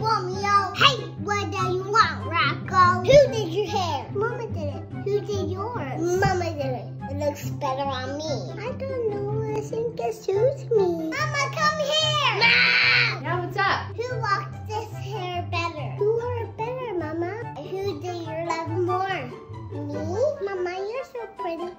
Romeo. Hey, what do you want, Rocco? Who did your hair? Mama did it. Who did yours? Mama did it. It looks better on me. I don't know. I think it suits me. Mama, come here. Mom! Yeah, what's up? Who locked this hair better? Who are better, Mama? Who did your love more? Me? Mama, you're so pretty.